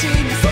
しい